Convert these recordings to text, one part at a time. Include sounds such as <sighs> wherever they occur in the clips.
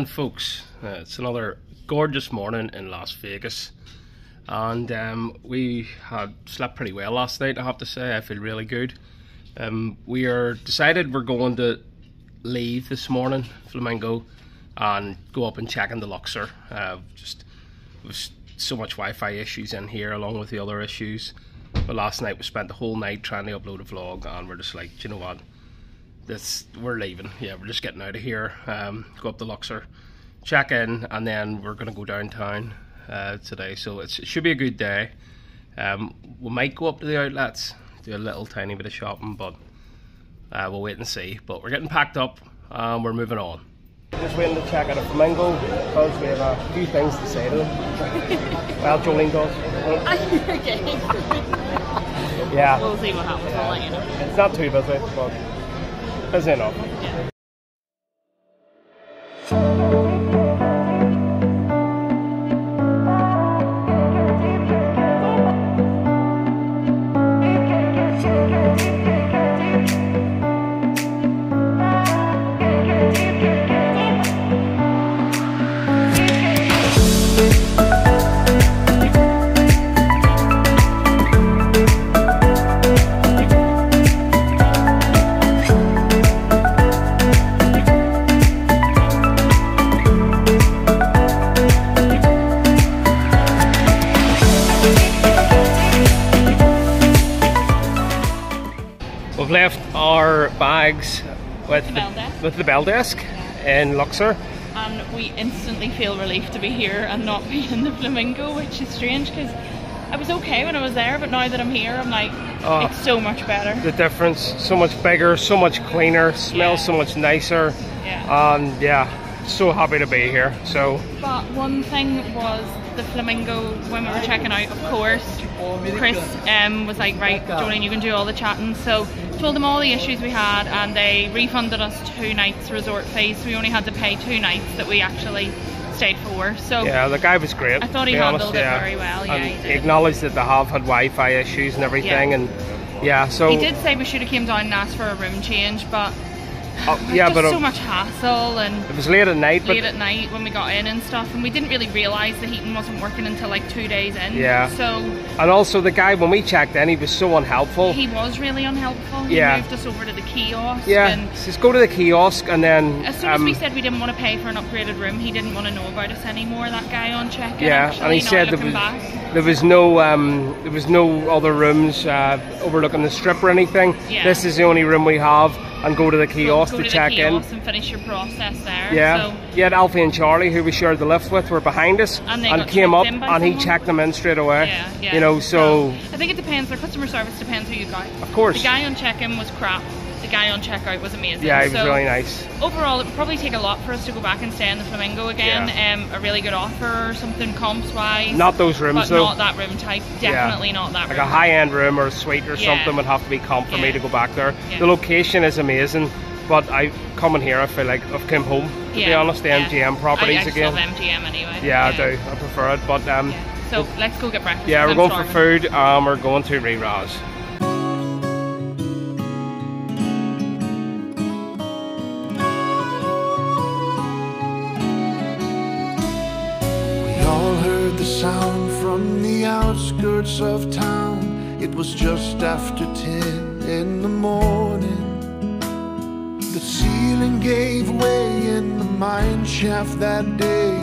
Morning, folks. Uh, it's another gorgeous morning in Las Vegas, and um, we had slept pretty well last night. I have to say, I feel really good. Um, we are decided we're going to leave this morning, Flamingo, and go up and check in the Luxor. Uh, just so much Wi-Fi issues in here, along with the other issues. But last night we spent the whole night trying to upload a vlog, and we're just like, "Do you know what? This we're leaving. Yeah, we're just getting out of here. Um, go up the Luxor, check in, and then we're gonna go downtown uh, today. So it should be a good day. Um, we might go up to the outlets, do a little tiny bit of shopping, but uh, we'll wait and see. But we're getting packed up, and we're moving on. Just waiting to check out a flamingo because we have a few things to say to them. <laughs> well, Jolene does. okay. Yeah. We'll see what happens. I'll let you know. It's not too busy, but para 19. With the bell desk in Luxor. And we instantly feel relief to be here and not be in the Flamingo, which is strange because I was okay when I was there, but now that I'm here, I'm like, Oh. it's so much better. The difference, so much bigger, so much cleaner, smells Yeah. so much nicer, Yeah. and yeah, so happy to be here. So But one thing was the Flamingo when we were checking out, of course, Chris um, was like, right, Jolene, you can do all the chatting. So told them all the issues we had, and they refunded us two nights resort fees. So we only had to pay two nights that we actually stayed for. So yeah, the guy was great. I thought he be honest, handled it yeah. very well, yeah, and he he acknowledged that they have had Wi-Fi issues and everything, Yeah. and yeah, so he did say we should have came down and asked for a room change, but uh, yeah, just but so much hassle and it was late at night, but late at night when we got in and stuff, and we didn't really realise the heating wasn't working until like two days in. Yeah. So and also the guy when we checked in, he was so unhelpful. he was really unhelpful. He Yeah. moved us over to the kiosk. yeah, And just go to the kiosk and then as soon as um, we said we didn't want to pay for an upgraded room, he didn't want to know about us anymore. That guy on check-in. Yeah, actually, and he said there looking was back. There was no um, there was no other rooms uh, overlooking the strip or anything. Yeah. This is the only room we have, and go to the kiosk go to the check kiosk in. and finish your process there. Yeah, So yeah. Alfie and Charlie, who we shared the lift with, were behind us And got came up, and he checked them in straight away. Yeah, yeah. You know, so I think it depends. Their customer service depends who you got. of course, The guy on check-in was crap. Guy on checkout was amazing. yeah, he was So really nice. Overall, it would probably take a lot for us to go back and stay in the Flamingo again. Um, a really good offer or something comps wise. Not those rooms though. not that room type. Definitely not that like room. a high-end room or a suite or Yeah. something would have to be comp for me to go back there. Yeah. The location is amazing, but I coming here, I feel like I've come home. To be honest, the yeah. MGM properties I, I again. love MGM anyway. Yeah, I do. I prefer it, but um, Yeah. So let's go get breakfast. yeah, we're I'm going for food. Um, we're going to RiRa's. We sound from the outskirts of town. It was just after ten in the morning. The ceiling gave way in the mine shaft that day.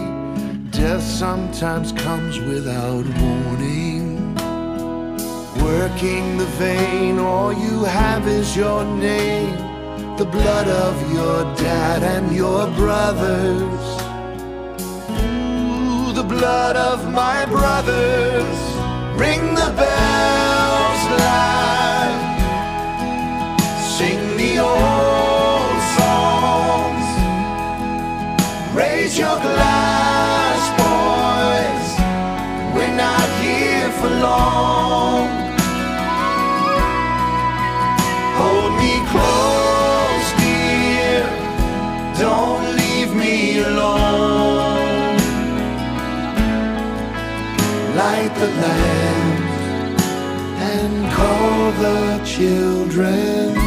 Death sometimes comes without warning. Working the vein, all you have is your name. The blood of your dad and your brothers. Of my brothers. Ring the bells loud. Sing the old songs. Raise your glass, the lamp and call the children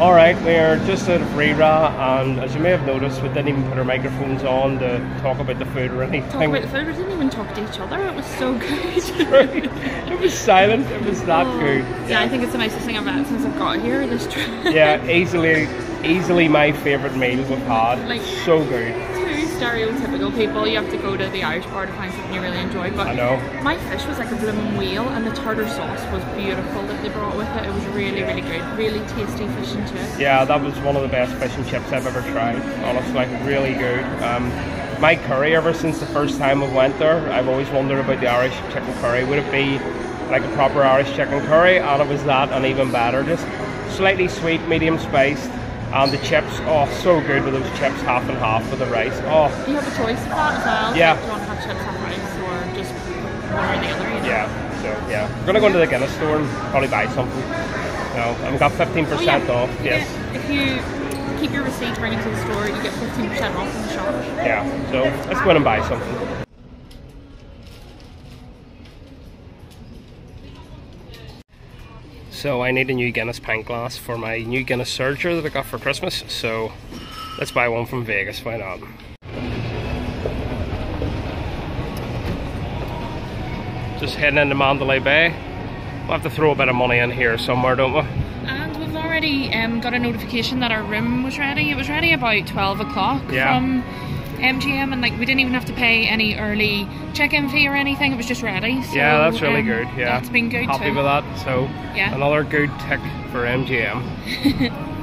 Alright, we're just out of RiRa and as you may have noticed we didn't even put our microphones on to talk about the food or anything. Talk about the food. We didn't even talk to each other. It was so good. <laughs> it was silent, it was that Oh. good. Yeah, I think it's the nicest thing I've had since I've got here. This trip. Yeah, <laughs> easily easily my favourite meal we've had. Like- so good. Stereotypical people. You have to go to the Irish bar to find something you really enjoy. But I know. my fish was like a blooming whale, and the tartar sauce was beautiful that they brought with it. It was really, really good. Really tasty fish and chips. Yeah, that was one of the best fish and chips I've ever tried. Honestly, like really good. Um, my curry, ever since the first time I went there, I've always wondered about the Irish chicken curry. Would it be like a proper Irish chicken curry? And it was that, and even better. Just slightly sweet, medium spiced, and the chips. Oh, so good with those chips, half and half with the rice. Oh, you have a choice of that as well? Yeah. Like, do you want to have chips and rice, or just one or the other? You know? yeah. So yeah, we're gonna go into the Guinness store and probably buy something. And we got 15% Oh, yeah. off. You Yes. If you keep your receipt, bring it to the store, you get 15% off in the shop. Yeah. So let's go in and buy something. So I need a new Guinness pint glass for my new Guinness Surger that I got for Christmas. So let's buy one from Vegas. Why not? Just heading into Mandalay Bay. We'll have to throw a bit of money in here somewhere, don't we? And we've already um, got a notification that our room was ready. It was ready about 12 o'clock Yeah. from MGM, and like we didn't even have to pay any early check-in fee or anything. It was just ready. So, yeah, that's really um, good. Yeah, that's been good Happy too. with that. So Yeah. another good tick for MGM. <laughs>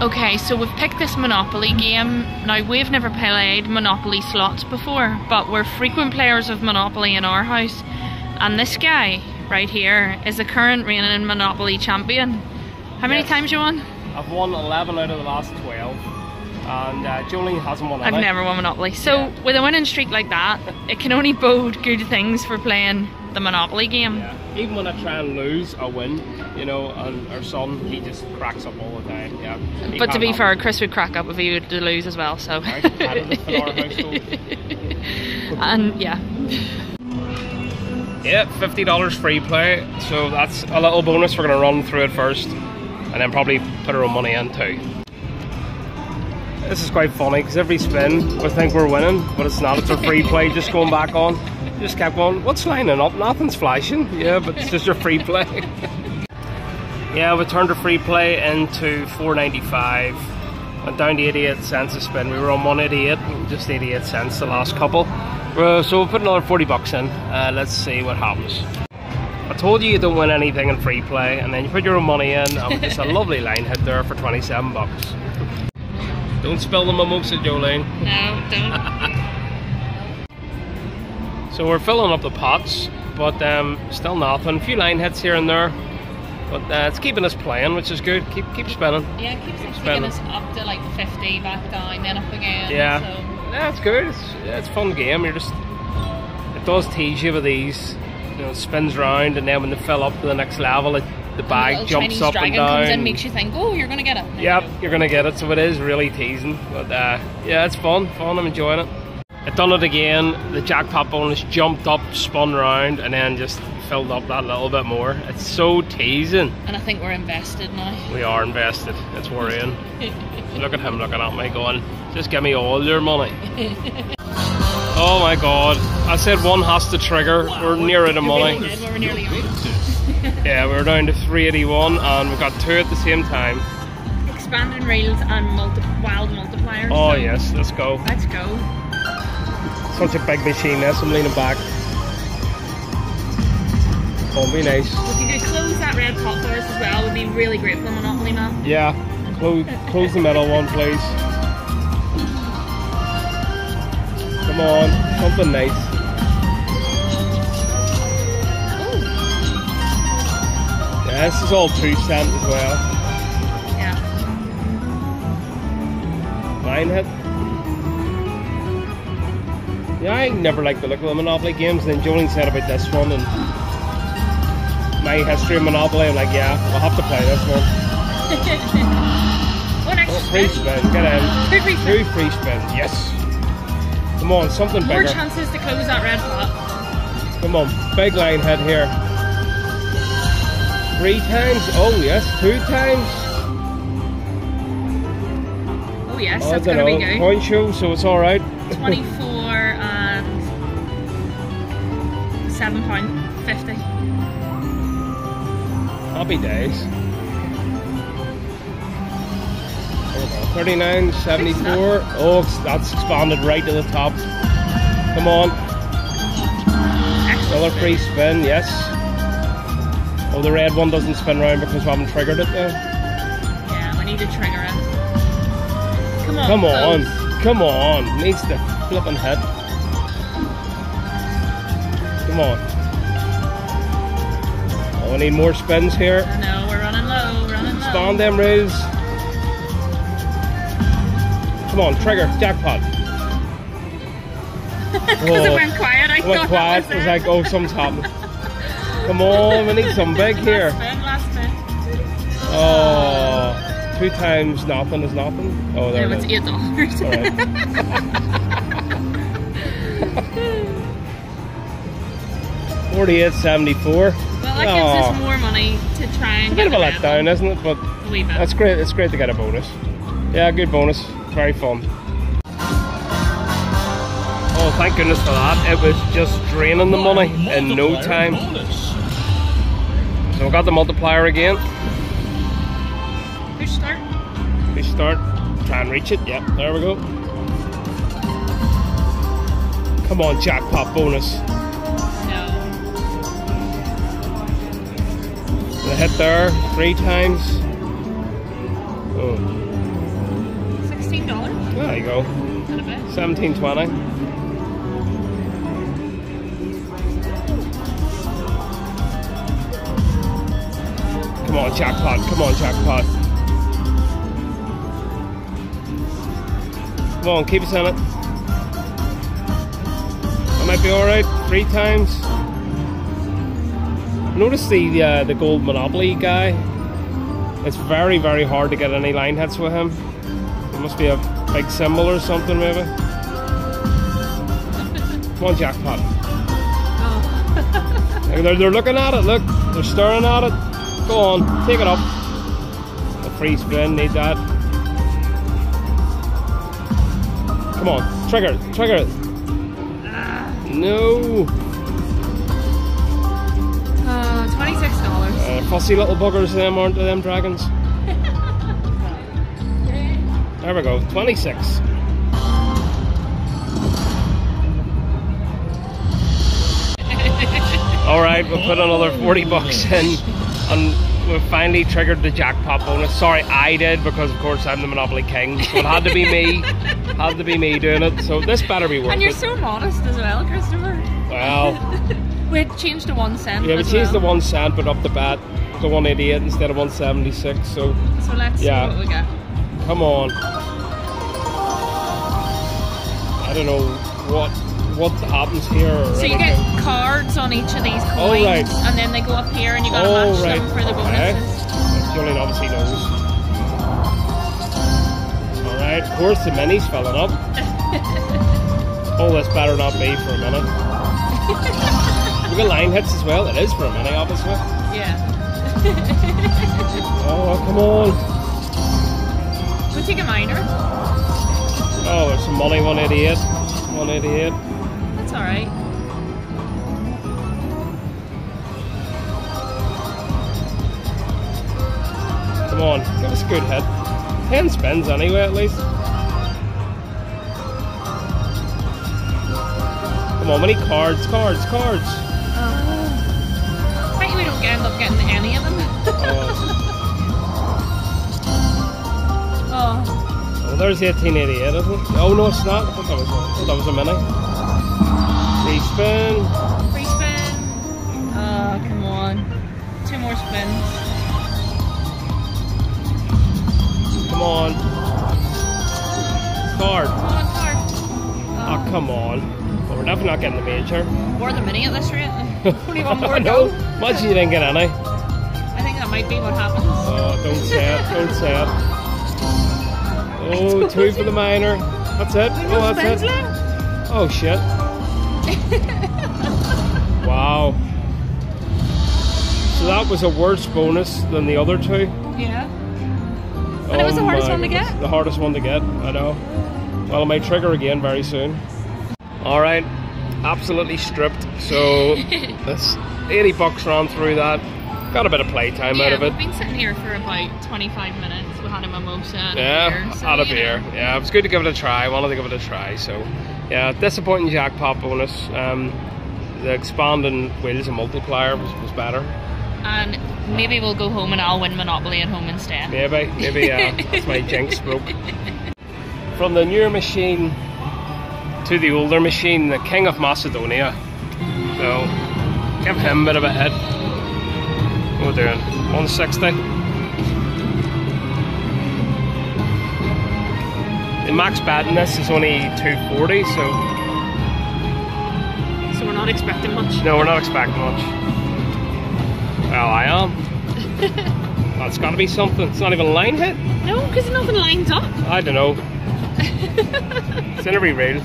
Okay, so we've picked this Monopoly game. Now, we've never played Monopoly slots before, but we're frequent players of Monopoly in our house. And this guy right here is the current reigning Monopoly champion. How many Yes. times you won? I've won 11 out of the last 12, and uh, Jolene hasn't won I've never won Monopoly. So, Yeah. with a winning streak like that, it can only bode good things for playing the Monopoly game. Yeah. Even when I try and lose, I win. You know, and our son, he just cracks up all the time. Yeah. But to be fair, it. Chris would crack up if he were to lose as well, so. Right, competitive in our household. <laughs> and yeah. Yeah, fifty dollars free play. So that's a little bonus. We're gonna run through it first, and then probably put our own money in too. This is quite funny because every spin we think we're winning, but it's not. It's a free play <laughs> just going back on. Just kept going. What's lining up? Nothing's flashing. Yeah, but it's just a free play. <laughs> yeah, we turned our free play into four ninety five. Went down to 88 cents a spin. We were on 188, just 88 cents the last couple. Uh, so we'll put another 40 bucks in. Uh, let's see what happens. I told you you don't win anything in free play, and then you put your own money in, and just a <laughs> lovely line hit there for 27 bucks. Don't spill the mimosa, Jolene. No, don't. <laughs> So we're filling up the pots, but um, still nothing. A few line hits here and there, but uh, it's keeping us playing, which is good. Keep keep spinning. Yeah, it keeps spending. taking us up to like 50, back down, then up again. Yeah. So. Yeah, it's good. It's, yeah, it's a fun game. You're just it does tease you with these. You know, it spins round, and then when they fill up to the next level, it, the bag little jumps Chinese up dragon and down. comes in, makes you think, oh, you're gonna get it. And Yep, you you're gonna get it. So it is really teasing, but uh, yeah, it's fun. Fun. I'm enjoying it. I've done it again. The jackpot bonus jumped up, spun round, and then just filled up that little bit more. It's so teasing. And I think we're invested now. We are invested. It's worrying. <laughs> Look at him looking at me, going, "Just give me all your money." oh my god! I said one has to trigger. We're near out of We really money. we were nearly out. Yeah, we're down to 381, and we've got two at the same time. Expanding rails and multi- wild multipliers. Oh so yes, let's go. Let's go. Such a big machine. This I'm leaning back. Oh, be nice. Oh, if you could close that red top for us as well, we'd be really grateful, Monopoly Man. Yeah, close, close the middle one, please. Come on, something nice. Yeah, this is all two cent as well. yeah. Line hit. Yeah, I never liked the look of the Monopoly games. And then Jolene said about this one and my history of Monopoly. I'm like, yeah, we'll have to play this one. <laughs> Extra Oh, free spin. spin, get in. Two free Two spins. free spins, yes. Come on, something More bigger. chances to close that red pot. Come on, big line hit here. Three times? Oh yes, two times. Oh yes, Oh, that's gonna know. be good. Point show, so it's all right. 24 and seven pound fifty. Happy days. There we go. 39, 74. Oh, that's expanded right to the top. Come on. Another free spin, yes. Oh, the red one doesn't spin round because we haven't triggered it though. Yeah, we need to trigger it. Come on. Come on. close. Come on. Needs to flipping hit. Come on. Oh, we need more spins here. I know, we're running low, running low. Spawn them rails. Come on, trigger, jackpot. <laughs> Because Oh. it went quiet, I I thought went quiet. It was was like, oh, something's happening. <laughs> Come on, we need some big here. Last spin, last spin. Oh, two times nothing is nothing. Oh, there No, it it's eight dollars. Alright. <laughs> Forty-eight seventy-four. Well, that gives Oh. us more money to try and A get bit of a letdown, isn't it? But A bit. that's great. It's great to get a bonus. Yeah, good bonus. Very fun. Thank goodness for that. It was just draining the money in no time. So we got the multiplier again. Push start. We start. Try and reach it. Yep, there we go. Come on, jackpot bonus. No. The hit there three times. Oh, Sixteen dollars. there you go. Not a 1720. On, jackpot. Come on, jackpot. Come on, keep us in it. I might be alright. Three times. Notice the uh, the gold monopoly guy. It's very very hard to get any line hits with him. It must be a big symbol or something maybe. Come on, jackpot. <laughs> Oh. They're, they're looking at it, look. They're staring at it. Go on, take it up. A free spin, need that. Come on, trigger it, trigger it. No. Uh, twenty-six dollars. Uh, fussy little buggers, them aren't they, them dragons? <laughs> There we go, 26. <laughs> Alright, we'll put another 40 bucks in and we've finally triggered the jackpot bonus. Sorry, I did because of course I'm the Monopoly King. So it had to be me. <laughs> had to be me doing it. So this better be worth And you're it. so modest as well, Christopher. well, <laughs> We changed to one cent. yeah, we changed the well. one cent but up the bat to 188 instead of 176. So So let's Yeah. see what we get. Come on. I don't know what what happens here. So you anything. get cards on each of these coins, Oh, right. and then they go up here, and you gotta Oh, match right. them for the Okay. bonuses. Jolene obviously knows. Alright, of course the mini's filling up. oh, this better not be for a minute. <laughs> we got line hits as well. It is for a minute, obviously. Yeah. <laughs> Oh, come on. We'll take a minor. Oh, it's some money, 188. 188. That's all right. Come on, give us a good hit. 10 spins anyway, at least. Come on, many cards, cards, cards. Oh. Bet you we don't end up getting any of them. Oh, <laughs> oh. well, there's 1888, isn't it? Oh, no, it's not. I thought that was I thought that was a mini. Free spin. Free spin. Oh, come on. Two more spins. Come on. Card. Come on, card. Oh, come on. Well, we're definitely not getting the major. Or the mini at this rate. Only one more I to know. go. Imagine you didn't get any. I think that might be what happens. Oh, don't say it. <laughs> Don't say it. Oh, two for the minor. That's it. Oh, that's it. left. Oh, shit. <laughs> Wow. So that was a worse bonus than the other two. Yeah. And it was the Oh hardest one to get. The hardest one to get, I know. Well, I may trigger again very soon. All right, absolutely stripped. So <laughs> that's 80 bucks ran through that. Got a bit of playtime out Yeah, of it. we've been sitting here for about 25 minutes. We had a mimosa and Yeah, a beer. so, had a beer. know. Yeah, it was good to give it a try. I wanted to give it a try. So, yeah, disappointing jackpot bonus. Um, the expanding wheels and multiplier was, was better. And maybe we'll go home and I'll win Monopoly at home instead. Maybe, maybe, yeah. <laughs> that's my jinx broke. From the newer machine to the older machine, the King of Macedonia. So, give him a bit of a hit. What are we're doing? 160. The max bet in this is only 240, so So we're not expecting much. no, we're not expecting much. Well, I am. <laughs> That's got to be something. It's not even a line hit. No, because nothing lines up. I don't know. <laughs> it's in every reel.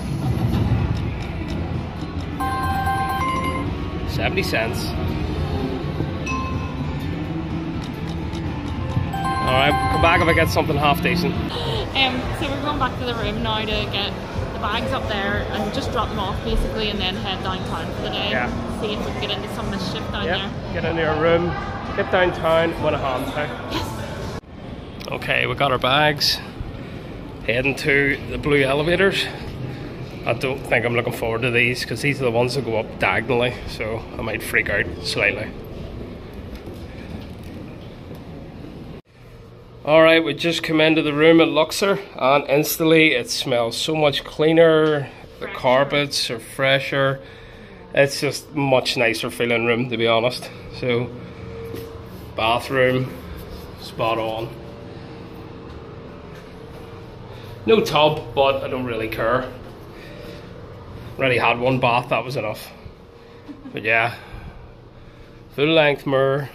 70 cents. Alright, come back if I get something half decent. Um, so we're going back to the room now to get the bags up there and just drop them off basically and then head downtown for the day. Yeah. See if we can get into some mischief down Yep, there. get into your room, get downtown, win a hand out. Okay, we got our bags. Heading to the blue elevators. I don't think I'm looking forward to these because these are the ones that go up diagonally, so I might freak out slightly. Alright, we just come into the room at Luxor and instantly it smells so much cleaner. The Fresher. carpets are fresher. It's just much nicer feeling room to be honest. So bathroom, spot on. No tub, but I don't really care. Already had one bath, that was enough. But yeah, full length mirror.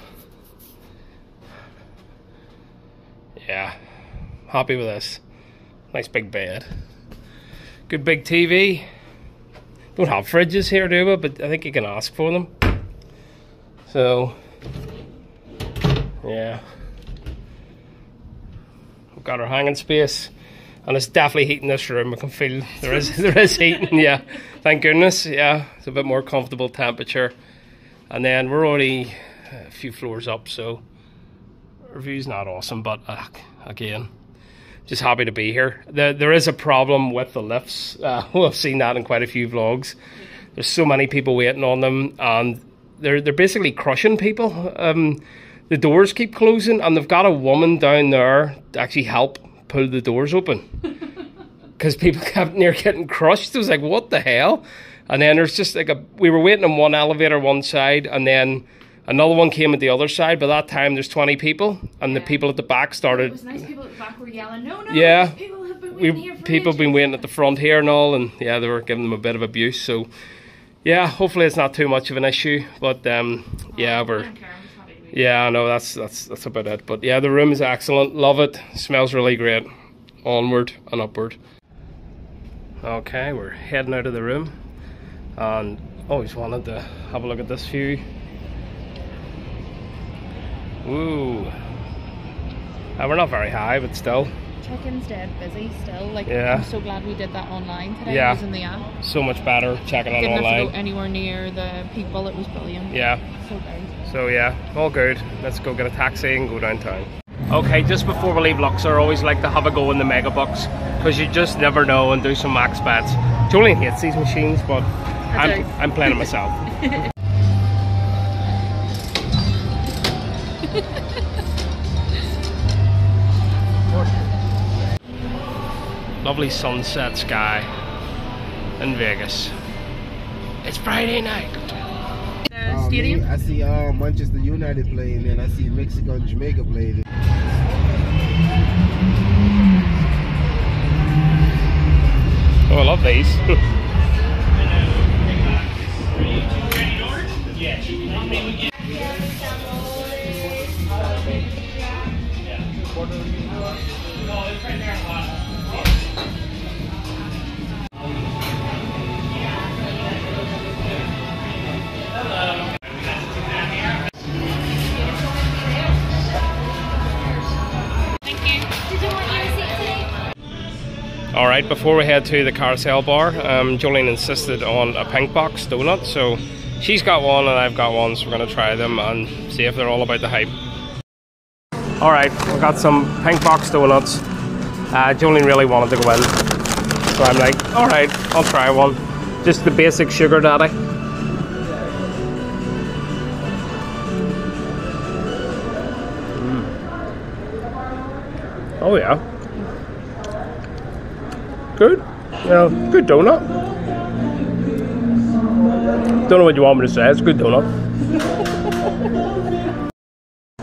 Yeah, happy with this. Nice big bed. Good big TV. Don't have fridges here, do we? But I think you can ask for them. So, yeah. We've got our hanging space. And it's definitely heating this room. I can feel there is there is heating, yeah. Thank goodness, yeah. It's a bit more comfortable temperature. And then we're only a few floors up, so our view's not awesome, but uh, again, just happy to be here. There, there is a problem with the lifts. <laughs> Uh, we've seen that in quite a few vlogs. There's so many people waiting on them, and they're they're basically crushing people. Um, the doors keep closing, and they've got a woman down there to actually help pull the doors open <laughs> because people <laughs> kept near getting crushed. It was like, what the hell? And then there's just like a we were waiting on one elevator one side, and then another one came at the other side. By that time, there's 20 people, and the people at the back started. nice people at the back were yelling, no, no, Yeah. people have been we people have been waiting at the front here and all, and yeah, they were giving them a bit of abuse. So yeah, hopefully it's not too much of an issue. But um, yeah, we're yeah, I know that's that's that's about it. But yeah, the room is excellent. Love it. Smells really great. Onward and upward. Okay, we're heading out of the room, and always wanted to have a look at this view. Ooh. Uh, we're not very high, but still, Check-in's dead busy still. Like, Yeah. I'm so glad we did that online today Yeah. using the app. so much better checking on Didn't have to go anywhere near the people. It was brilliant. Yeah. So good. So yeah, all good. Let's go get a taxi and go downtown. Okay, just before we leave Luxor, I always like to have a go in the Megabucks because you just never know and do some max bets. Jolene hates these machines, but I'm. I'm playing it myself. <laughs> <laughs> Lovely sunset sky in Vegas. It's Friday night. The Oh, stadium. man, I see uh, Manchester United playing, and I see Mexico and Jamaica playing. Oh, I love these. <laughs> right, before we head to the carousel bar, um, Jolene insisted on a pink box donut, so she's got one and I've got one, so we're gonna try them and see if they're all about the hype. All right, we've got some pink box donuts. Uh, Jolene really wanted to go in, so I'm like, all right, I'll try one. Just the basic sugar daddy. Oh yeah. Good. Yeah, good donut. Don't know what you want me to say. It's a good donut. <laughs>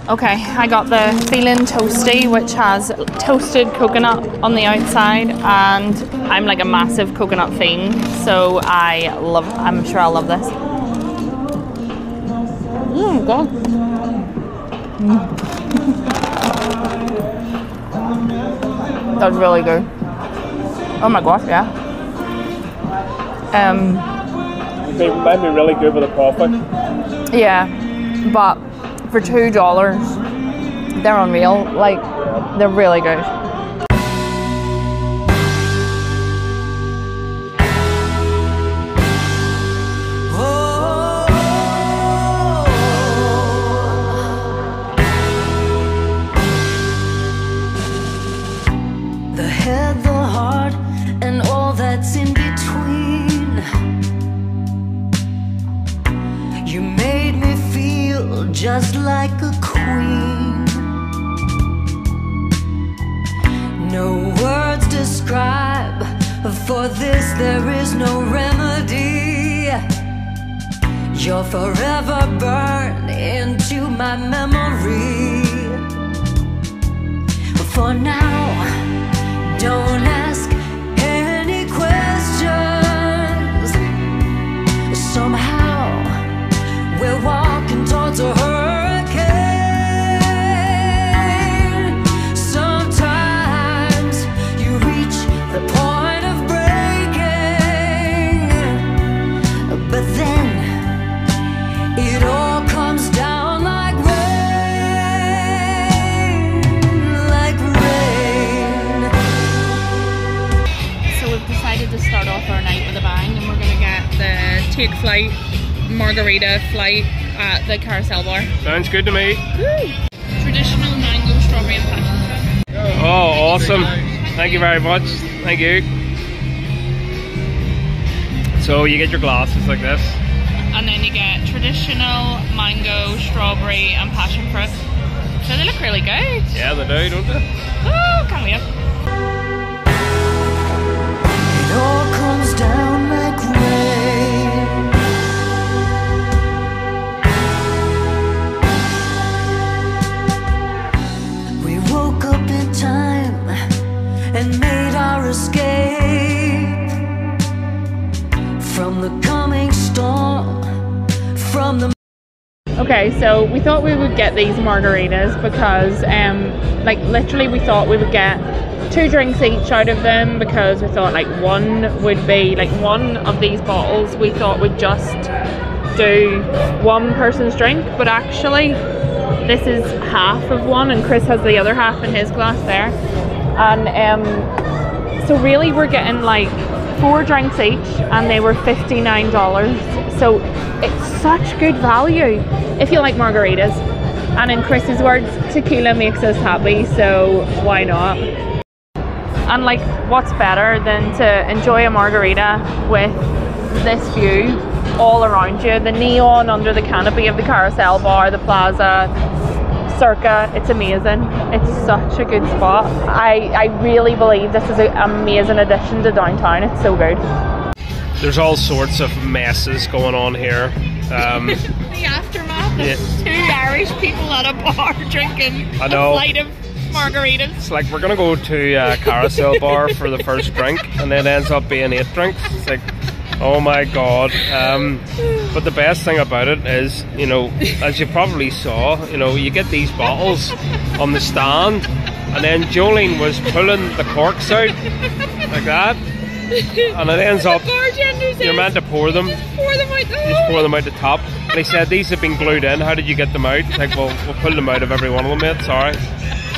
Okay, I got the Feeling Toasty, which has toasted coconut on the outside, and I'm like a massive coconut fiend, so I love. I'm sure I'll love this. Oh my god. Mm. <laughs> That's really good. Oh my gosh, yeah. Um, They might be really good with a coffee. yeah, but for two dollars, they're unreal. Like, they're really good. Margarita flight at the carousel bar. Sounds good to me. Traditional mango, strawberry, and passion fruit. Oh, awesome. Thank you very much. Thank you. So you get your glasses like this. And then you get traditional mango, strawberry, and passion fruit. So they look really good. Yeah, they do, don't they? Oh, can't wait. It all comes down like rain. Escape from the coming storm, from the Okay, so we thought we would get these margaritas because, um, like, literally, we thought we would get two drinks each out of them because we thought like one would be like one of these bottles we thought would just do one person's drink, but actually, this is half of one, and Chris has the other half in his glass there, and um, so really, we're getting like four drinks each, and they were fifty nine dollars. So it's such good value if you like margaritas. And in Chris's words, tequila makes us happy, so why not? And like, what's better than to enjoy a margarita with this view all around you? The neon under the canopy of the carousel bar, the plaza, circa. It's amazing. It's such a good spot. I, I really believe this is an amazing addition to downtown. It's so good. There's all sorts of messes going on here. Um, <laughs> The aftermath of Yeah. two Irish people at a bar <laughs> drinking I know. a flight of margaritas. it's like we're gonna go to a carousel bar for the first drink, and then it ends up being eight drinks. It's like, oh my god. Um, but the best thing about it is, you know, as you probably saw, you know, you get these bottles on the stand, and then Jolene was pulling the corks out like that, and it ends up you're meant to pour them. pour them out. You just pour them out the top. They said these have been glued in. How did you get them out? It's like, well, we'll pull them out of every one of them, mate. Sorry.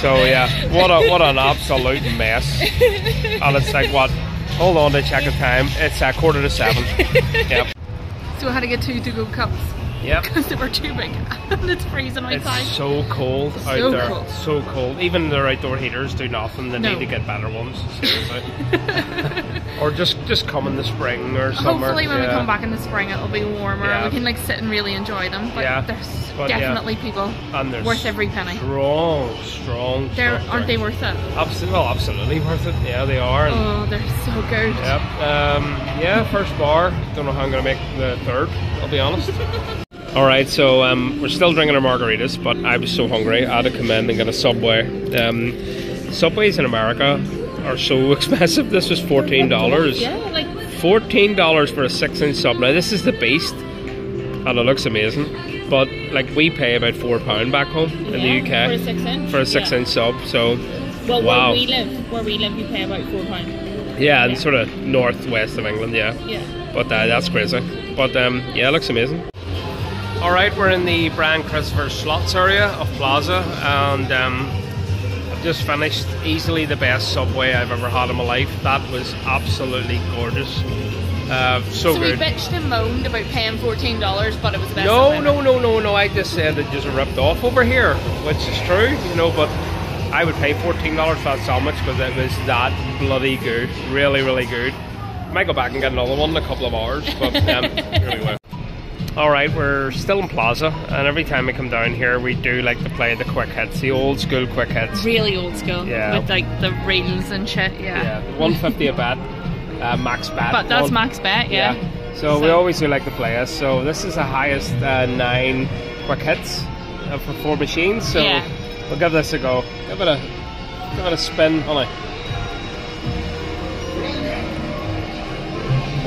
So yeah, what a what an absolute mess. And it's like what Hold on to check the time. It's a quarter to seven. <laughs> yep. So I had to get two to-go cups Yep. <laughs> because they were too big <laughs> and it's freezing outside. It's so cold out there. cold. So cold. Even their outdoor heaters do nothing. They No. need to get better ones. Seriously. Or just just come in the spring or summer. Hopefully when we come back in the spring it'll be warmer Yeah. and we can like sit and really enjoy them. But Yeah. there's But, yeah. definitely people And there's worth every penny. Strong, strong. They're aren't they worth it? Absolutely, well, absolutely worth it. Yeah, they are. Oh, they're so good. Yep. Um, yeah, first bar. Don't know how I'm gonna make the third. I'll be honest. <laughs> All right, so um, we're still drinking our margaritas, but I was so hungry. I had to come in and get a Subway. Um, Subways in America are so <laughs> expensive. This was fourteen dollars. Yeah, like Fourteen dollars for a six-inch sub. Now this is the beast, and it looks amazing. But like we pay about four pound back home in the UK for a six inch. for a six-inch sub. So Well, wow. where we live, where we live, you pay about four pound. yeah, and Yeah. sort of northwest of England. Yeah. Yeah. But uh, that's crazy. But um, yeah, it looks amazing. All right, we're in the Brian Christopher Slots area of Plaza, and um, I've just finished easily the best Subway I've ever had in my life. That was absolutely gorgeous. Uh, so, So we good. bitched and moaned about paying fourteen dollars, but it was the best. No, no, no, no, no. I just said it just ripped off over here, which is true, you know. But I would pay fourteen dollars for that sandwich because it was that bloody good, really, really good. Might go back and get another one in a couple of hours, but um, <laughs> here we go. All right, we're still in Plaza, and every time we come down here, we do like to play the quick hits, the old school quick hits. Really old school. Yeah. With like the reels and shit. Yeah. Yeah, one fifty a bet, uh, max bet. But that's One- max bet. Yeah. So, we always do like to play us. So this is the highest uh, nine quick hits uh, for four machines. So Yeah. we'll give this a go. Give it a give it a spin, honey. There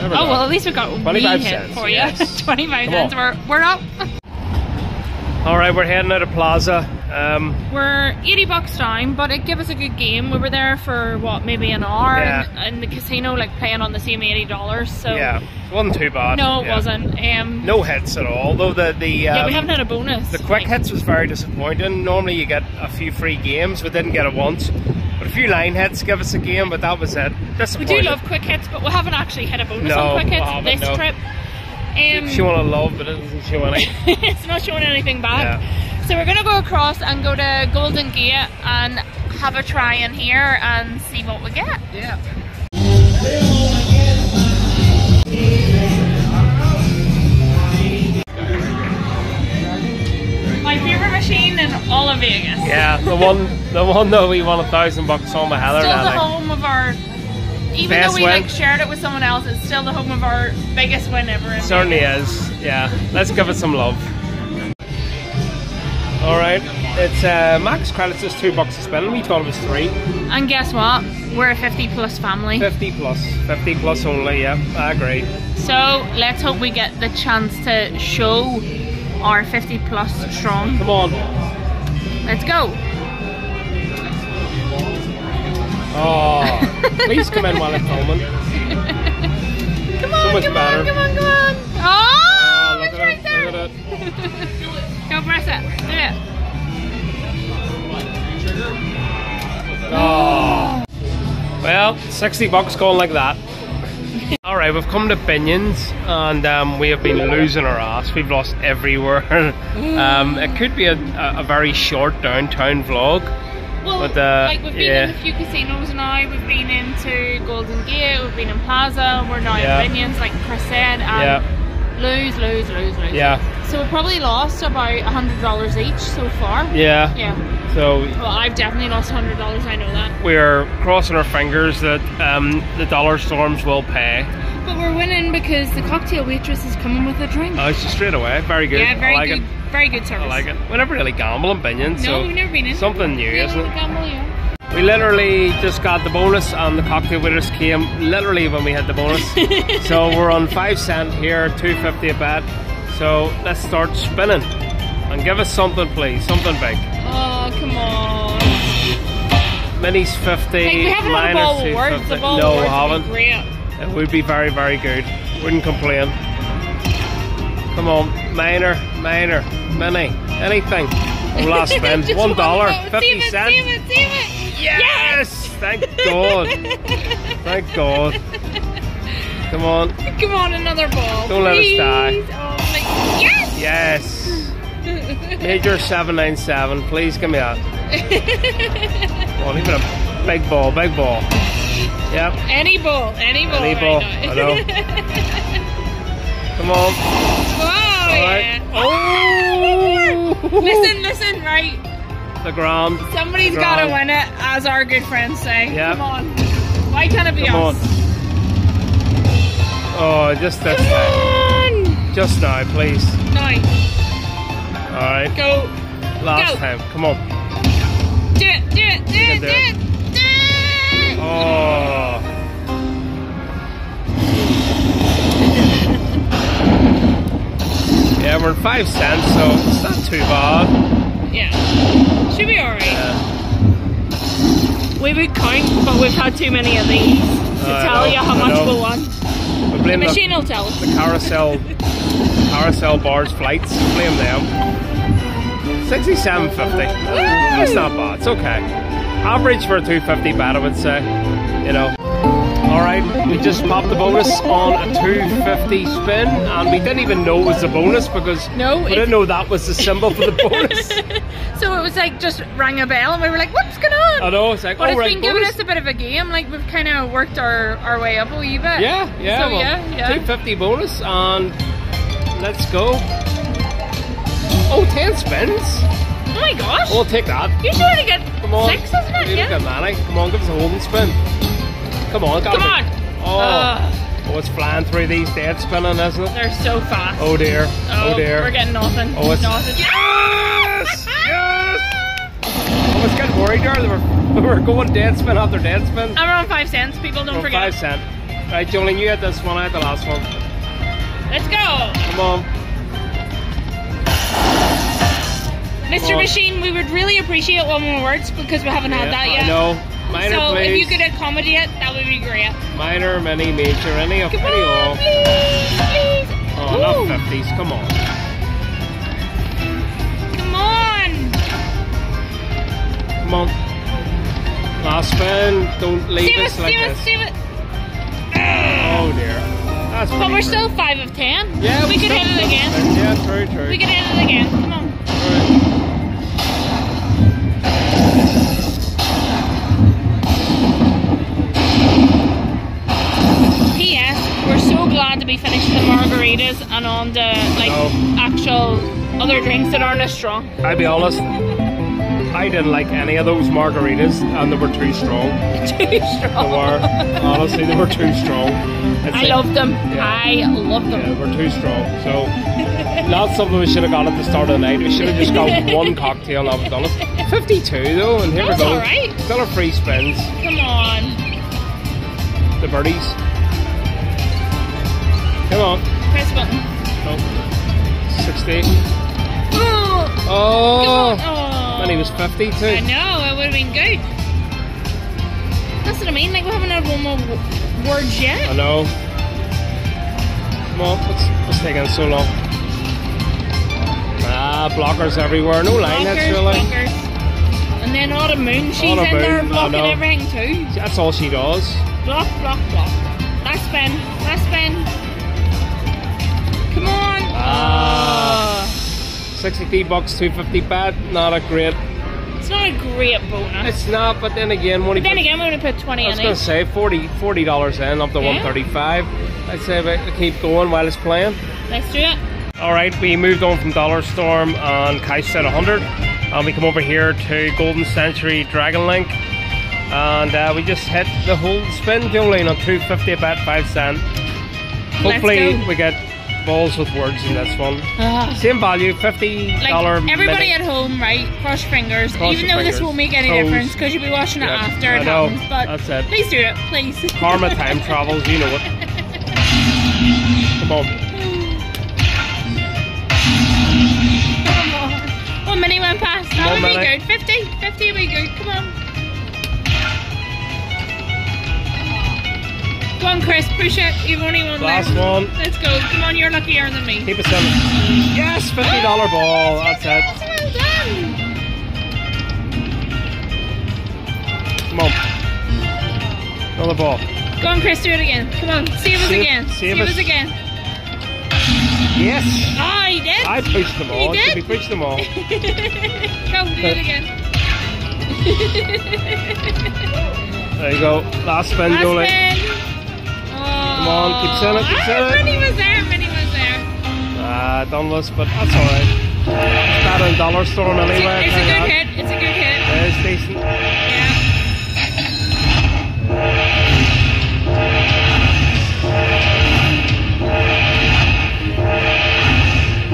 Oh well, at least we got a wee 25 hit cents, for yes. <laughs> you. Twenty-five Come cents. on. We're we're up. <laughs> All right, we're heading out of Plaza. Um, We're eighty bucks down, but it gave us a good game. We were there for what, maybe an hour Yeah. in, in the casino, like playing on the same eighty dollars. So yeah, it wasn't too bad. no, it Yeah. wasn't. Um, No hits at all. Though the the yeah, um, we haven't had a bonus. The quick Like, hits was very disappointing. Normally you get a few free games, we didn't get it once. But a few line hits give us a game, but that was it. We do love quick hits, but we haven't actually hit a bonus No, on quick hits this no. trip. Um, Showing a love, but it doesn't show any. <laughs> it's not showing anything back. Yeah. So we're gonna go across and go to Golden Gate and have a try in here and see what we get. Yeah. Machine in all of Vegas. Yeah, the one, the one that we won a thousand bucks on Heather. Still the home of our. Even though we win. like shared it with someone else, it's still the home of our biggest win ever. in Certainly Vegas. is. Yeah, let's give it some love. All right, it's uh, max credits is two bucks a spin. We thought it was three. And guess what? We're a 50 plus family. 50 plus, 50 plus only. Yeah, I agree. So let's hope we get the chance to show our 50 plus strong. Come on. Let's go. Oh, please come in while I'm filming. <laughs> Come on, So much come better. on, come on, come on. Oh, Oh, look it's right it, there. it. Go press it. Do it. Oh. Well, 60 bucks going like that. <laughs> All right, we've come to Binions and um, we have been losing our ass. We've lost everywhere. <laughs> um, it could be a, a, a very short downtown vlog. Well, But, uh, like we've been yeah. in a few casinos now. We've been into Golden Gate. We've been in Plaza. We're now Yeah. in Binions, like Chris said. And Yeah. Lose, lose, lose, lose. Yeah, So we've probably lost about a hundred dollars each so far. yeah. Yeah. So Well, I've definitely lost a hundred dollars. I know that. we're crossing our fingers that um, the dollar storms will pay. But we're winning because the cocktail waitress is coming with a drink. Oh, it's just straight away. Very good. yeah, very like good. it. Very good service. I like it. We never really gamble in Binions, No, so we've never been in. something new, isn't it? gamble, yeah. We literally just got the bonus and the cocktail waitress came literally when we had the bonus. <laughs> so we're on five cent here, two fifty a bet. So let's start spinning. And give us something please, something big. Oh, come on. Minis 50, Like, we haven't had a ball of words. The 250. ball No, of we words haven't. would great. It would be very, very good. Wouldn't complain. Come on, minor, minor, mini, anything. Oh, <laughs> last spin, one dollar, fifty cents. Save it, save it. Yes! Thank God. Thank God. <laughs> Come on. Come on, another ball. Don't let us please. die. Yes! Major 797, please give me that. Come <laughs> even a big ball, big ball. Yep. Any ball, any ball. Any ball. I know. <laughs> Come on. right. yeah. Oh! Listen, listen, right. The ground. Somebody's got to win it, as our good friends say. Yeah. Come on. Why can't it be Come on. Oh, just this Come! Just now, please. Now, Alright. go. Last Go. time. Come on. Do it, do it, do it, do it. it. Do it. Oh. Yeah, we're five cents, so it's not too bad. Yeah. Should be alright. Yeah. We would count, but we've had too many of these to I tell know, you how I much know. we won. The blame the, machine will tell us. the carousel, carousel bars flights. Blame them. Sixty-seven fifty. That's not bad. It's okay. Average for a two fifty bet, I would say. You know. All right, we just popped the bonus on a 250 spin, and we didn't even know it was a bonus because No, we didn't know that was the symbol for the <laughs> bonus. so it was like just rang a bell and we were like, what's going on? I know it's like, But oh it's right, been giving us a bit of a game. Like we've kind of worked our, our way up a wee bit. Yeah, yeah, So well, yeah, yeah. 250 bonus, and let's go. Oh, 10 spins. Oh my gosh. We'll take that. you should only get Come on. six, isn't it? You Yeah. look at Manny. Come on, give us a holding spin. Come on, Come be- on. Oh. Oh, it's flying through these dead spinning, isn't it? they're so fast. Oh dear. Oh, oh, dear. We're getting nothing. Oh, it's- nothing. Yes! Yes! Oh, I was getting worried there. They were, <laughs> we were going dead spin after dead spin. I'm on five cents. People don't oh, forget. five cent. Right, Jolene, you had this one. I had the last one. Let's go. Come on. Mr. Machine, we would really appreciate one more words because we haven't had that yet. I know. Minor, so please. if you could accommodate, it, that would be great. Minor, mini, major, any of Come any all. please, please. Oh, Ooh, not fifties. Come on. Come on. Come on. Last spin. Don't leave Save it, us like save this. save it. Oh dear. That's But we're true. still 5 of 10. Yeah, we could hit it again. Yeah, true, true. We could hit it again. Come on. Glad to be finished with the margaritas and on the like No. actual other drinks that aren't as strong. I'll be honest. I didn't like any of those margaritas, and they were too strong. <laughs> Too strong. They were honestly, they were too strong. It's I like- love them. Yeah. I love them. Yeah, we're too strong. So, not something we should have got at the start of the night. We should have just got <laughs> one cocktail that was done. 52 though, and here That's we go. alright. Still our free spins. Come on. The birdies. Come on. Press button. Oh. 60. Oh. Oh. oh. And he was 50 I know, it would have been good. That's what I mean, like we haven't had one more w- yet. I know. Come on, what's, what's taking so long? Ah, blockers everywhere. No line Blockers, really. blockers. And then Autumn Moon, she's Autumn in there Moon, blocking everything too. That's all she does. Block, block, block. Last spin, last spin. Ah. 63 bucks, 250 bet. Not a great. It's not a great bonus. It's not, but then again, when he then put- again, we're going to put 20 I was going to say 40 $40 in up to Yeah. 135 I'd say we keep going while it's playing. Let's do it. All right, we moved on from Dollar Storm and Cash at 100, and we come over here to Golden Century Dragon Link, and uh, we just hit the whole spin, Jolene, on 250 about 5 cent. Hopefully, we get balls with words in this one. Ah. Same value, $50 Like everybody minute. at home, right? Cross fingers. Cross Even though this won't make any Toes. difference because you'll be watching it Yep, after I it know. happens. But That's it. please do it, please. Karma time travels, you know it. Come on. Come on. One minute went past. That One would be good. 50. 50 would be good. Come on. Go on, Chris. Push it. You've only one Last left. one. Let's go. Come on, you're luckier than me. Keep it simple. Yes, $50 ball. That's it. Well done. Come on. Another ball. Go on, Chris, do it again. Come on, save us Save- again. save Save us. us again. Yes! Ah, he did. I pushed them all. He did. we push them all? <laughs> Come, do it again. There you go. Last spin, Last Jolie. Come on, keep it, keep it. Was there, was there. Ah, this, but that's alright. It's better than Dollar Storm It's anyway. it's a tell you good that. hit. It's a good hit. It is decent. Yeah.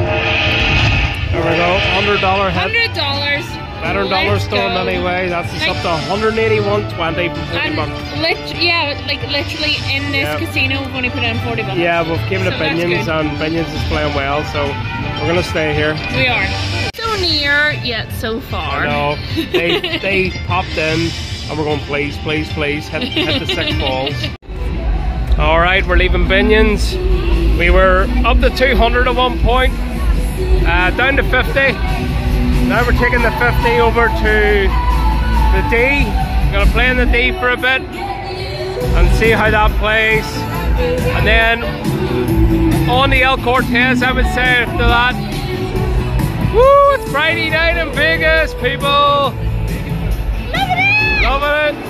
There we go. Hundred dollar hit. Hundred dollars. Better than Dollar Storm anyway. That's just up to 181.20 from 50 And bucks. yeah, like literally in this Yeah. casino, we've only put in forty bucks. Yeah, we've given it So that's Binions and Binions is playing well, so we're gonna stay here. we are so near yet so far. Know. <laughs> They they popped in and we're going, please, please, please, hit, hit the six <laughs> balls. Alright, we're leaving Binions. We were up to 200 at one point, uh, down to 50. Now we're taking the 50 over to the D. Gonna play in the D for a bit and see how that plays. And then on the El Cortez, I would say after that. Woo! It's Friday night in Vegas, people. Loving it. Loving it.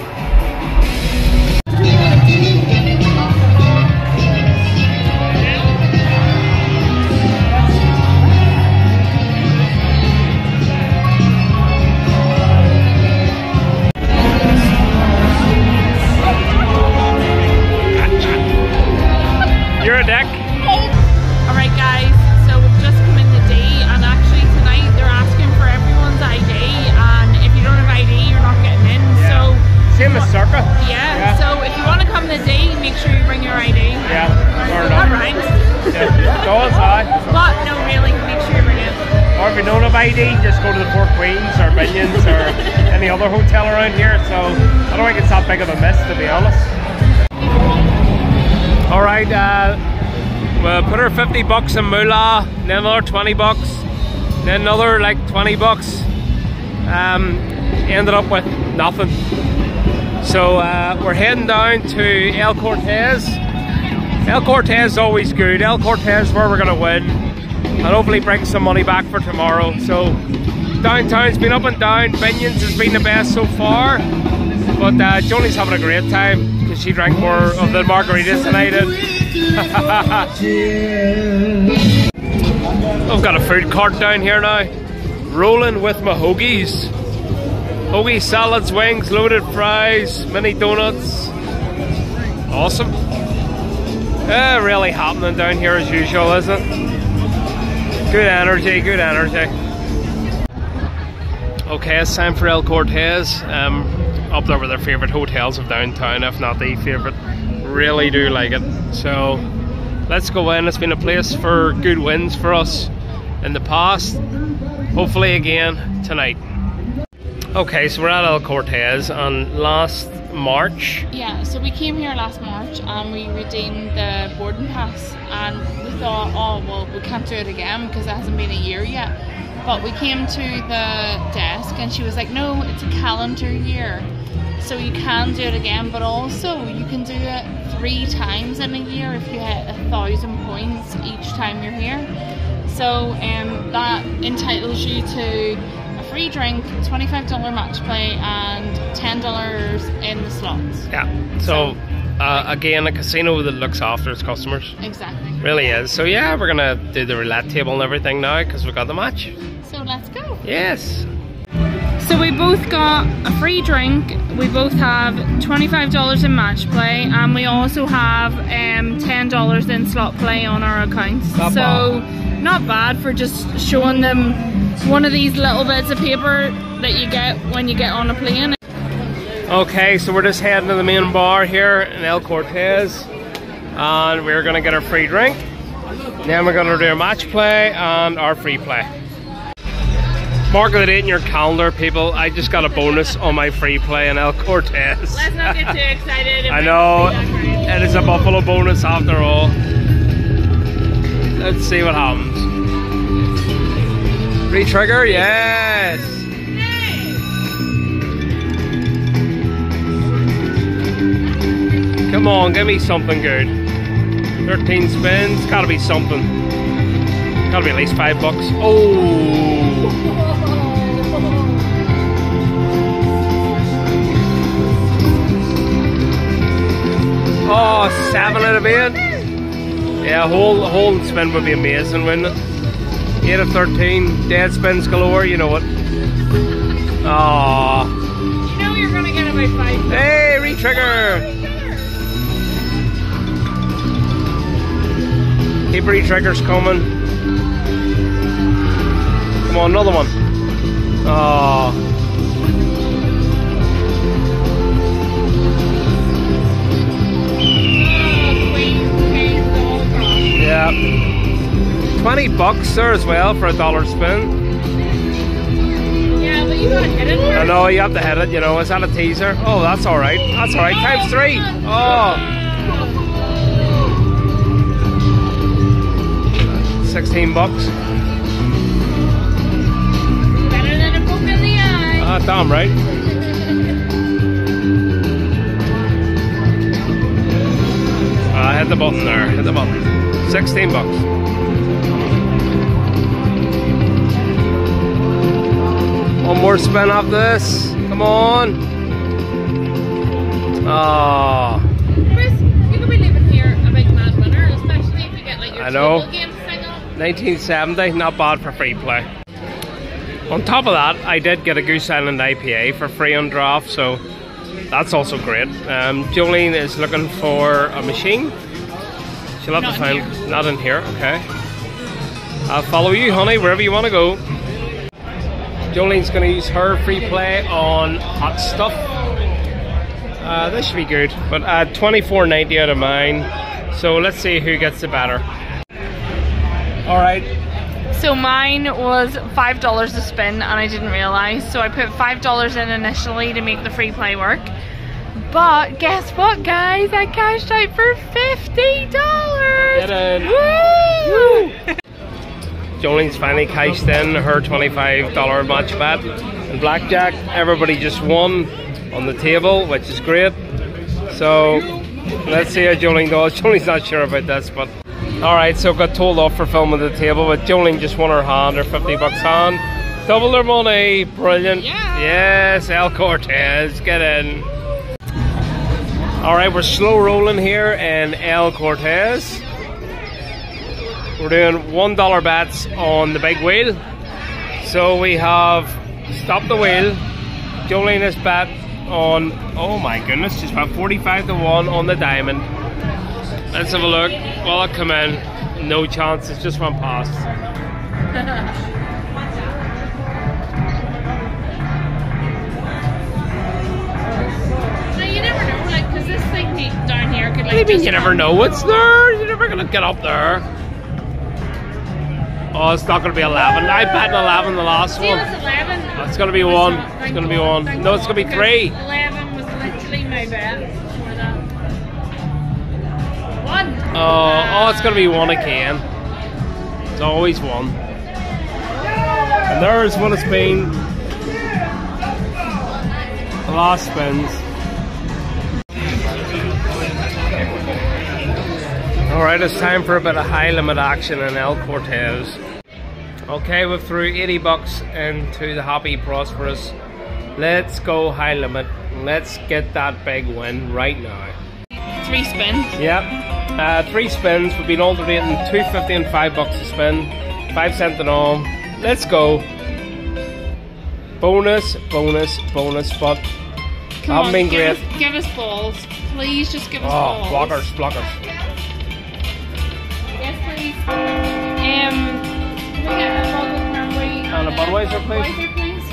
Queens or Binions or <laughs> any other hotel around here. So I don't think it's that big of a mess to be honest. All right, uh, we'll put her 50 bucks in moolah, then another 20 bucks, then another like 20 bucks. Um, ended up with nothing. So uh, we're heading down to El Cortez. El Cortez is always good. El Cortez is where we're going to win and hopefully bring some money back for tomorrow. So downtown's been up and down. Binions has been the best so far, but uh, Joni's having a great time because she drank more of the margaritas tonight. <laughs> I've got a food cart down here now, rolling with my hoagies. Hoagie salads, wings, loaded fries, mini donuts. Awesome. Uh, really happening down here as usual, isn't it? Good energy, good energy. Okay, it's time for El Cortez. Um, up there with their favourite hotels of downtown, if not the favourite. Really do like it. So let's go in. It's been a place for good wins for us in the past. Hopefully again tonight. Okay, so we're at El Cortez and last March. Yeah, so we came here last March and we redeemed the boarding pass and we thought, oh well we can't do it again because it hasn't been a year yet. But we came to the desk and she was like, No, it's a calendar year. So you can do it again, but also you can do it three times in a year if you hit a thousand points each time you're here. So um, that entitles you to a free drink, $25 match play, and $10 in the slots. Yeah. So uh, again, a casino that looks after its customers. Exactly. Really is. So yeah, we're gonna do the roulette table and everything now because we got the match. So let's go. Yes. So we both got a free drink. We both have $25 in match play, and we also have um, $10 in slot play on our accounts. Not so not bad for just showing them one of these little bits of paper that you get when you get on a plane. Okay, so we're just heading to the main bar here in El Cortez, and we're gonna get our free drink. Then we're gonna do a match play and our free play. Mark the date in your calendar, people. I just got a bonus on my free play in El Cortez. Let's not get too excited. <laughs> I know not be that great. it is a Buffalo bonus after all. Let's see what happens. Re-trigger, yes. Come on, give me something good. 13 spins, gotta be something. Gotta be at least five bucks. Oh! Oh, seven out of eight. Yeah, a whole, whole spin would be amazing, wouldn't it? 8 of 13, dead spins galore, you know it. Oh, You know you're gonna get about five. hey, retrigger! Keep retriggers coming. Come on, another one. Oh. Queen, king, all across. Yeah. 20 bucks there as well for a dollar spin. Yeah, but you gotta hit it I know you have to hit it, you know. Is that a teaser? Oh, that's alright. That's alright. Times three. Oh. 16 bucks. Better than a poke in the eye. Ah, damn right. Ah, hit the button there. Hit the button. 16 bucks. One more spin off this. Come on. Ah. Chris, you could be living here a big mad winner, especially if you get like your I know. 1970, not bad for free play. On top of that, I did get a Goose Island IPA for free on draft, so that's also great. Um, Jolene is looking for a machine. She'll have Not to in find. Not in here, okay. I'll follow you, honey, wherever you want to go. Jolene's going to use her free play on hot stuff. Uh, this should be good, but uh, 24.90 out of mine. So let's see who gets the better. All right, So mine was five dollars a spin, and I didn't realize. So I put five dollars in initially to make the free play work. But guess what, guys? I cashed out for fifty dollars. Woo! <laughs> Jolene's finally cashed in her $25 match bet. And blackjack, everybody just won on the table, which is great. So let's see how Jolene goes. <laughs> Jolene's not sure about this, but alright, so got told off for filming the table, but Jolene just won her hand, her 50 bucks hand. Double their money, brilliant. Yeah. Yes, El Cortez, get in. Alright, we're slow rolling here in El Cortez. We're doing one dollar bets on the big wheel. So we have stopped the wheel. Jolene has bet on oh my goodness, just about 45 to 1 on the diamond. Let's have a look. Will it come in? No chance, it's just went past. <laughs> Now you never know, like, because this thing down here could like. What do you mean you never know what's there? You're never gonna get up there. Oh, it's not gonna be 11. I bet an 11 the last See, it one. was eleven. Oh, it's gonna be one. It's gonna be one. No, it's gonna be three. Eleven was literally my bet. One. Oh, oh, it's gonna be one again. It's always one. And there's what it's been. The last spins. Alright, it's time for a bit of high limit action in El Cortez. Okay, we've threw 80 bucks into the Happy Prosperous. Let's go high limit. Let's get that big win right now. Three spins. Yep. Uh, three spins. We've been alternating two fifty and five bucks a spin. Five cent and all. Let's go. Bonus, bonus, bonus. But Come haven't on, been give great. Us, give us balls. Please just give us Oh, balls. blockers, blockers. Yes, please. Um, can we get a bottle of cranberry And a Budweiser, please. Budweiser, please.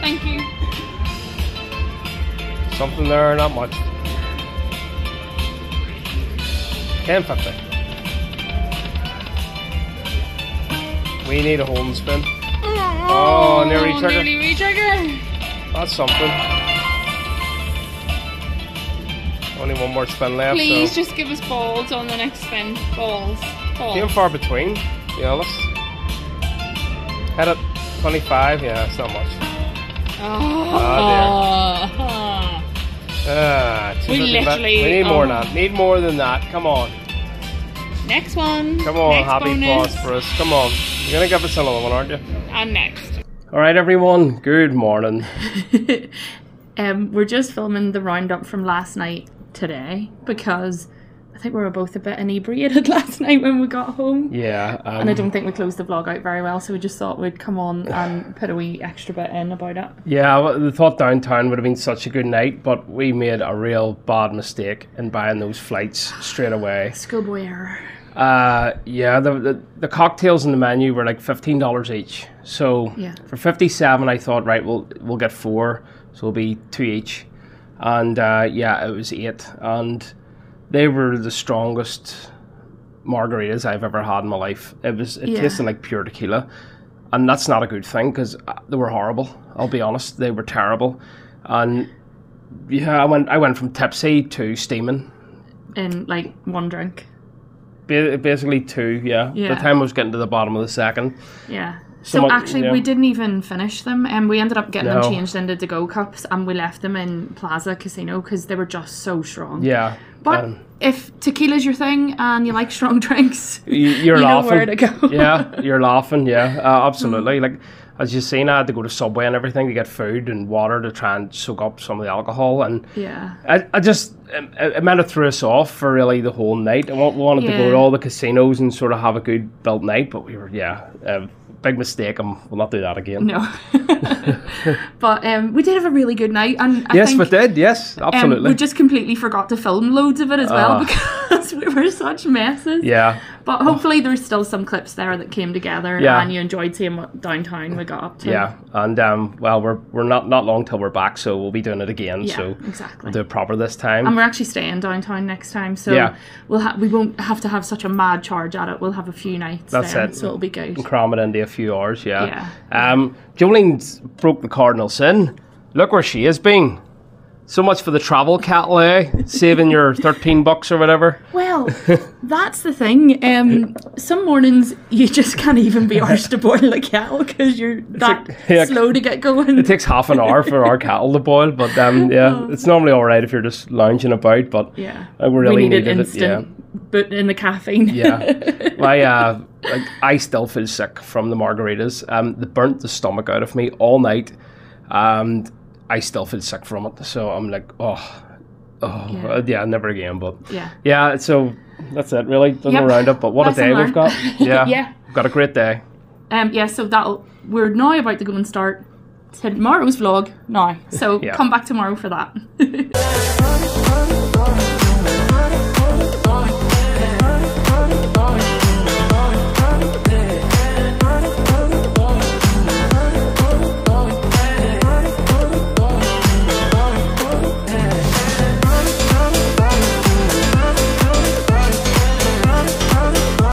Thank you. Something there, not much. Ten fifty. We need a holding spin. Oh, nearly trigger. Nearly re-trigger. That's something. Only one more spin left. Please so. just give us balls on the next spin. Balls. Balls. Few and far between, to be honest. Had it 25, yeah, it's not much. Oh. Ah, Ah, <laughs> it's We just a literally- We need more than that. Need more than that. Come on. Next one. Come on, next happy bonus, prosperous. Come on. You're gonna give us another one, aren't you? I'm next. Alright everyone, good morning. <laughs> um, we're just filming the roundup from last night today because I think we were both a bit inebriated <laughs> last night when we got home. Yeah. Um, And I don't think we closed the vlog out very well, so we just thought we'd come on <sighs> and put a wee extra bit in about it. Yeah, the thought downtown would have been such a good night, but we made a real bad mistake in buying those flights straight away. <sighs> Schoolboy error. Uh, yeah, the, the the cocktails in the menu were like fifteen dollars each. So Yeah. for fifty seven, I thought right, we'll we'll get four, so it'll be two each, and uh, yeah, it was eight, and they were the strongest margaritas I've ever had in my life. It was it Yeah. tasted like pure tequila, and that's not a good thing because uh, they were horrible. I'll be honest, they were terrible, and yeah, I went I went from tipsy to steaming. In like one drink. Ba- Basically two, yeah. Yeah. the time I was getting to the bottom of the second. Yeah. So actually, yeah. we didn't even finish them, and we ended up getting No. them changed into to-go cups, and we left them in Plaza Casino because they were just so strong. Yeah. But um, if tequila's your thing and you like strong <laughs> drinks, you, you're you know laughing. where to go. <laughs> yeah, you're laughing. Yeah, <laughs> uh, absolutely. Like as you've seen, I had to go to Subway and everything to get food and water to try and soak up some of the alcohol, and yeah. I, I just it, it meant it threw us off for really the whole night. I wa- wanted to go to all the casinos and sort of have a good built night, but we were yeah, uh, big mistake. and we'll not do that again. No. <laughs> but um, we did have a really good night, and I Yes, think, we did. Yes, Um, absolutely. we just completely forgot to film loads of it as well Ah. <laughs> because we were such messes. yeah, But hopefully, there's still some clips there that came together, Yeah. and you enjoyed seeing what downtown we got up to. yeah, and um, well, we're we're not not long till we're back, so we'll be doing it again. Yeah, so exactly. we'll do it proper this time. And we're actually staying downtown next time, so Yeah. we'll ha- we won't have to have such a mad charge at it. We'll have a few nights That's there, it. so it'll be good. cram it into a few hours, yeah. Yeah. Um, Jolene's broke the cardinal sin. Look where she has been. So much for the travel cattle, eh? Saving your 13 bucks or whatever. Well, that's the thing. Um, some mornings you just can't even be arsed to boil a kettle because you're that yeah. slow to get going. It takes half an hour for our cattle to boil, but um, <laughs> yeah, it's normally all right if you're just lounging about, but Oh. yeah, we really we needed, needed, instant, it. but in the caffeine. Yeah. Yeah. <laughs> My, uh, like, I still feel sick from the margaritas. Um, they burnt the stomach out of me all night, and I still feel sick from it. So I'm like, oh, oh, Yeah. uh, yeah, never again. But yeah. Yeah, so that's it really. Yep. round up, but what a Lesson day we've got. <laughs> Yeah. Yeah. We've got a great day. Um, yeah, so that'll we're now about to go and start tomorrow's vlog now. So Yeah. come back tomorrow for that. <laughs>